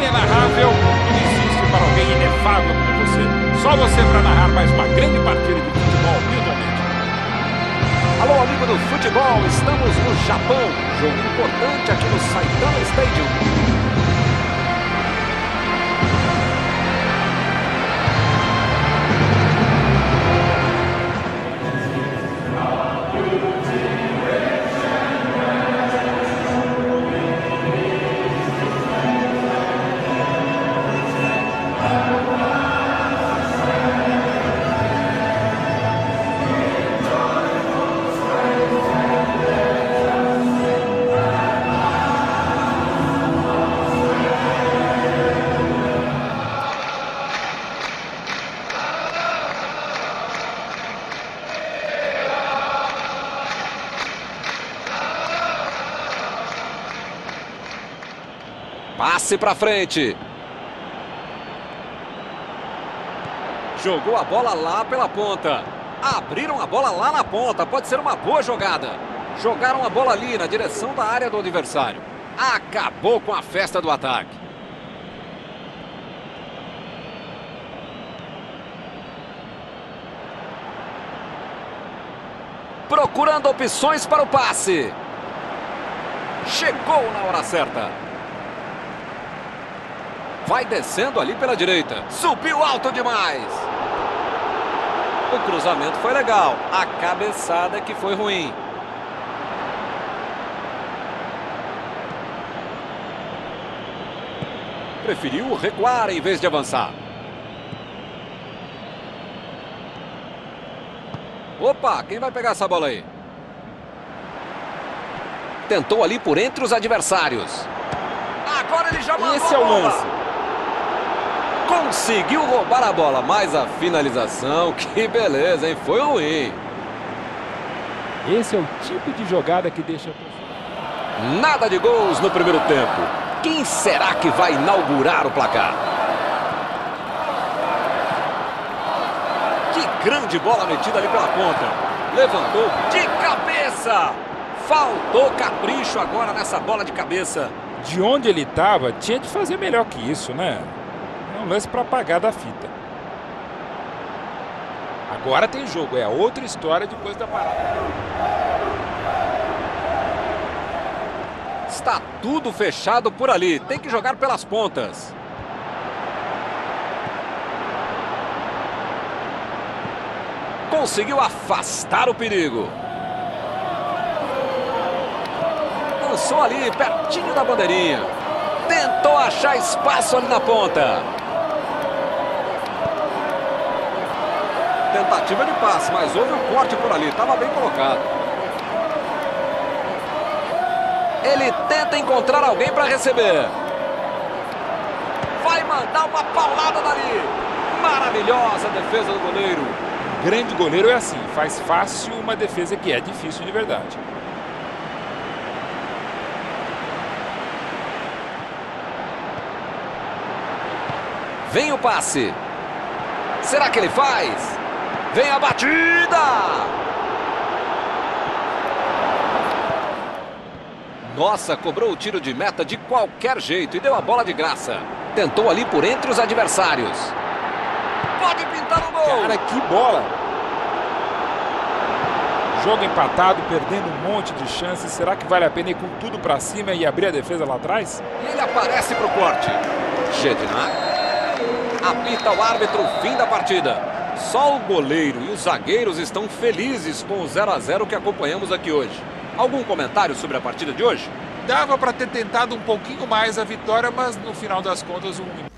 inenarrável não existe para alguém inefável como você. Só você para narrar mais uma grande partida de futebol, virtualmente. Alô, amigo do futebol, estamos no Japão. Jogo importante aqui no Saitama Stadium. Passe para frente. Jogou a bola lá pela ponta. Abriram a bola lá na ponta. Pode ser uma boa jogada. Jogaram a bola ali na direção da área do adversário. Acabou com a festa do ataque. Procurando opções para o passe. Chegou na hora certa. Vai descendo ali pela direita. Subiu alto demais. O cruzamento foi legal. A cabeçada que foi ruim. Preferiu recuar em vez de avançar. Opa, quem vai pegar essa bola aí? Tentou ali por entre os adversários. Agora ele já mandou Esse é o lance. Conseguiu roubar a bola, mas a finalização, que beleza, hein? Foi ruim. Esse é o tipo de jogada que deixa... Nada de gols no primeiro tempo. Quem será que vai inaugurar o placar? Que grande bola metida ali pela ponta. Levantou de cabeça. Faltou capricho agora nessa bola de cabeça. De onde ele estava, tinha de fazer melhor que isso, né? Um lance para apagar da fita. Agora tem jogo, é outra história depois da parada. Está tudo fechado por ali, tem que jogar pelas pontas. Conseguiu afastar o perigo. Lançou ali, pertinho da bandeirinha. Tentou achar espaço ali na ponta. Tentativa de passe, mas houve um corte por ali. Estava bem colocado. Ele tenta encontrar alguém para receber. Vai mandar uma paulada dali. Maravilhosa defesa do goleiro. Grande goleiro é assim, faz fácil uma defesa que é difícil de verdade. Vem o passe. Será que ele faz? Vem a batida! Nossa, cobrou o tiro de meta de qualquer jeito e deu a bola de graça. Tentou ali por entre os adversários. Pode pintar o gol! Cara, que bola! Jogo empatado, perdendo um monte de chances. Será que vale a pena ir com tudo para cima e abrir a defesa lá atrás? E ele aparece para o corte. Gednar apita o árbitro, fim da partida. Só o goleiro e os zagueiros estão felizes com o 0 a 0 que acompanhamos aqui hoje. Algum comentário sobre a partida de hoje? Dava para ter tentado um pouquinho mais a vitória, mas no final das contas um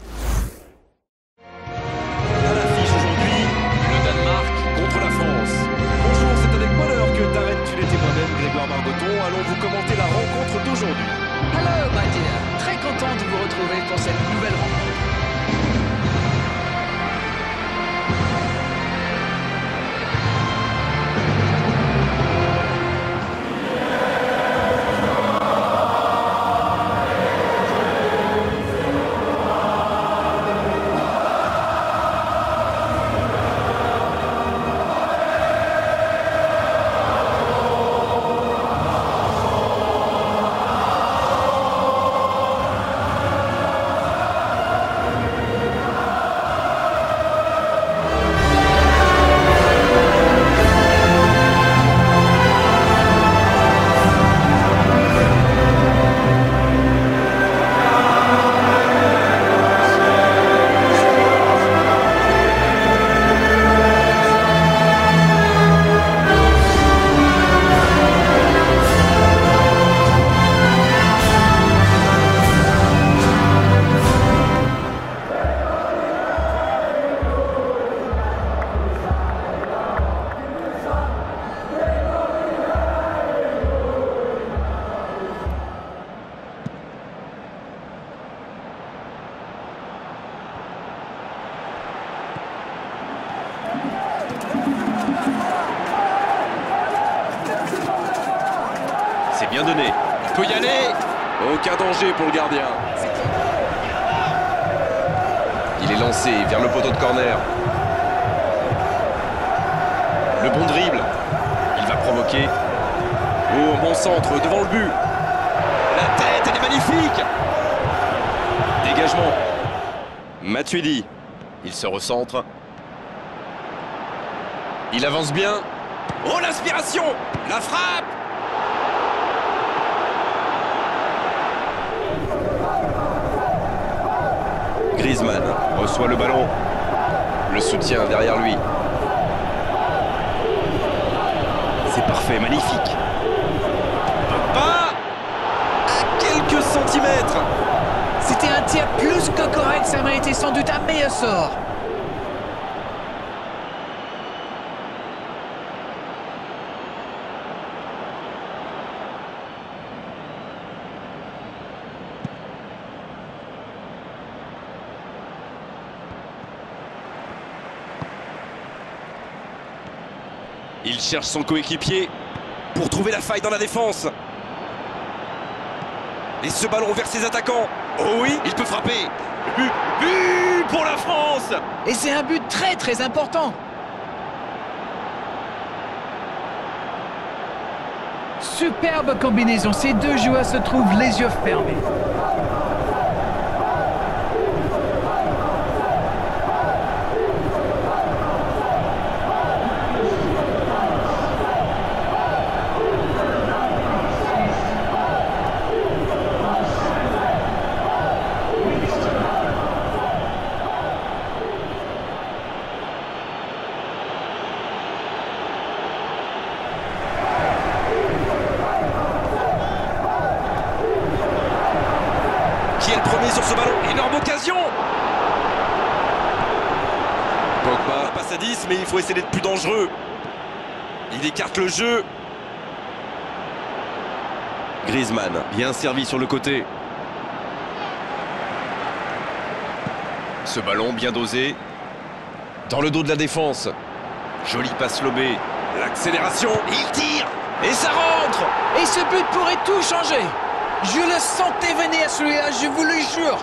Bien donné. Il peut y aller. Aucun danger pour le gardien. Il est lancé vers le poteau de corner. Le bon dribble. Il va provoquer. Oh, bon centre devant le but. La tête, elle est magnifique. Dégagement. Matuidi. Il se recentre. Il avance bien. Oh, l'inspiration La frappe Griezmann reçoit le ballon. Le soutien derrière lui. C'est parfait, magnifique. Pas à quelques centimètres. C'était un tir plus que correct, ça m'a été sans doute un meilleur sort. Il cherche son coéquipier pour trouver la faille dans la défense. Et ce ballon vers ses attaquants. Oh oui, il peut frapper. But, but pour la France Et c'est un but très très important. Superbe combinaison, ces deux joueurs se trouvent les yeux fermés. Qui est le premier sur ce ballon Énorme occasion Pogba passe à 10, mais il faut essayer d'être plus dangereux. Il écarte le jeu. Griezmann, bien servi sur le côté. Ce ballon bien dosé. Dans le dos de la défense. Jolie passe lobée. L'accélération. Il tire. Et ça rentre Et ce but pourrait tout changer. Je le sentais venir celui-là, je vous le jure.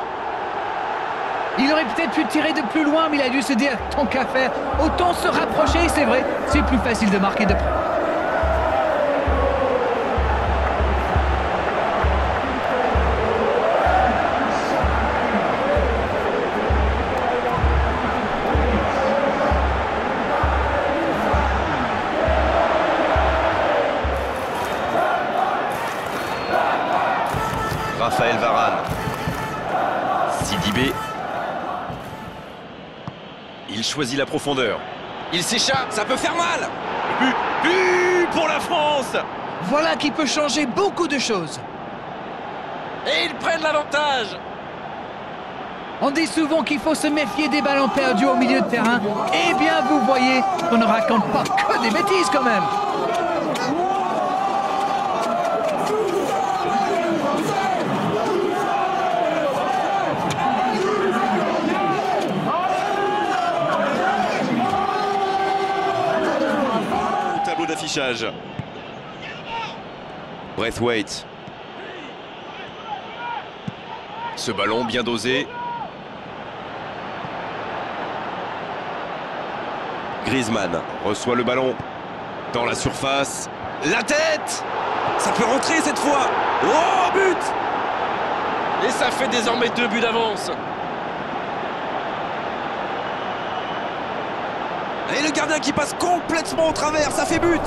Il aurait peut-être pu tirer de plus loin, mais il a dû se dire tant qu'à faire, autant se rapprocher, c'est vrai, c'est plus facile de marquer de près. Il choisit la profondeur. Il s'échappe, ça peut faire mal. But, but pour la France Voilà qui peut changer beaucoup de choses. Et ils prennent l'avantage. On dit souvent qu'il faut se méfier des ballons perdus au milieu de terrain. Eh bien, vous voyez, on ne raconte pas que des bêtises quand même. D'affichage. Braithwaite. Ce ballon bien dosé. Griezmann reçoit le ballon dans la surface. La tête Ça peut rentrer cette fois Oh, but Et ça fait désormais deux buts d'avance. Et le gardien qui passe complètement au travers, ça fait but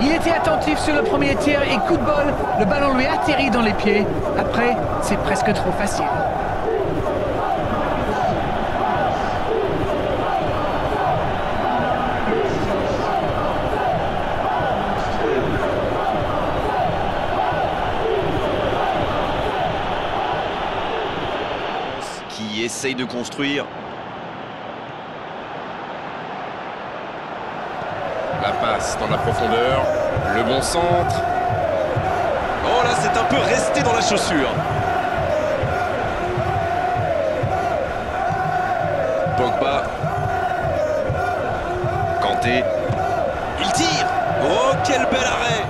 Il était attentif sur le premier tir et coup de bol, le ballon lui atterrit dans les pieds. Après, c'est presque trop facile. Qui essaye de construire. dans la profondeur. Le bon centre. Oh là, c'est un peu resté dans la chaussure. Pogba. Kanté. Il tire. Oh, quel bel arrêt.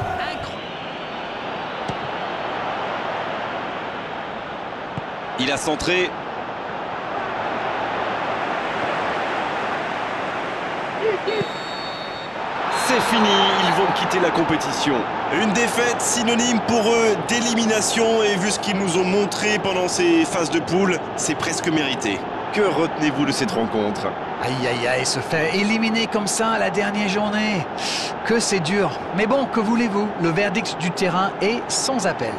Il a centré. C'est fini, ils vont quitter la compétition. Une défaite synonyme pour eux d'élimination et vu ce qu'ils nous ont montré pendant ces phases de poule, c'est presque mérité. Que retenez-vous de cette rencontre? Aïe aïe aïe, se faire éliminer comme ça à la dernière journée. Que c'est dur. Mais bon, que voulez-vous? Le verdict du terrain est sans appel.